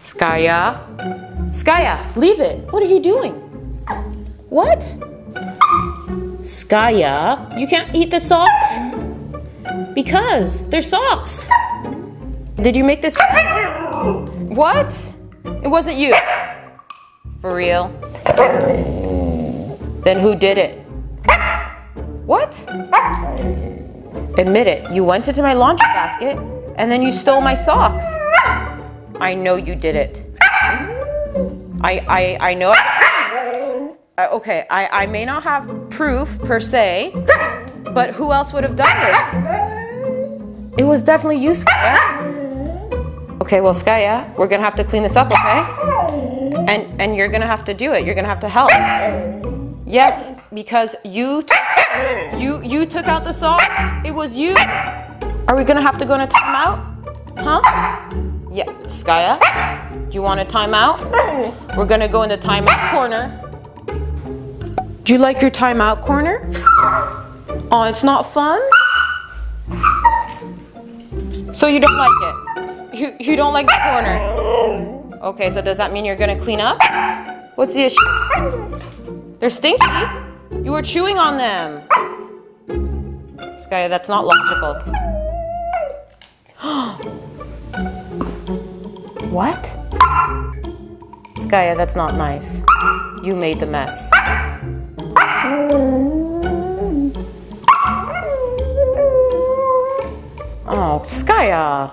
Skya? Skaya, leave it. What are you doing? What? Skaya, you can't eat the socks? Because they're socks. Did you make this? What? It wasn't you. For real? Then who did it? What? Admit it. You went into my laundry basket and then you stole my socks. I know you did it. I I I know. Uh, okay, I I may not have proof per se, but who else would have done this? It was definitely you, Skaya. Okay, well, Skaya, we're gonna have to clean this up, okay? And and you're gonna have to do it. You're gonna have to help. Yes, because you you you took out the socks. It was you. Are we gonna have to go in a timeout? Huh? Yeah, Skaya, do you want a timeout? We're gonna go in the timeout corner. Do you like your timeout corner? Oh, it's not fun? So you don't like it? You, you don't like the corner? Okay, so does that mean you're gonna clean up? What's the issue? They're stinky. You were chewing on them. Skaya, that's not logical. What? Skaya, that's not nice. You made the mess. Oh, Skaya.